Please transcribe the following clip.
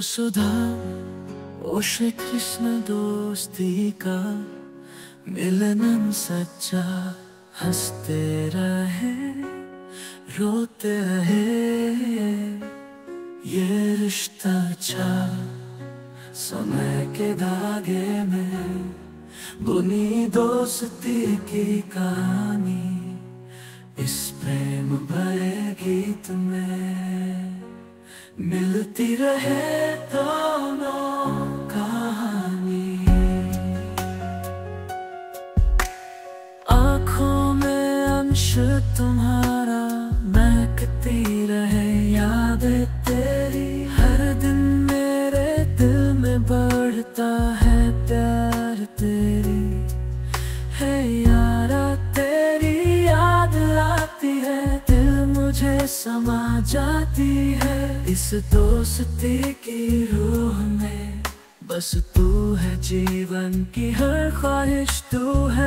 सुधा ओ श्री कृष्ण दोस्ती का मिलन सच्चा हँसते रहे रोते रहे ये रिश्ता अच्छा समय के धागे में बुनी दोस्ती की कहानी इस प्रेम भरे गीत में मिलती रहे दोनों कहानी। आँखों में अंश तुम्हारा महकती रहे, याद तेरी हर दिन मेरे दिल में बढ़ता है प्यार तेरी। है यारा, तेरी याद आती है, दिल मुझे समा जाती है। इस दोस्ती की रूह में बस तू है जीवन की हर ख्वाहिश तू है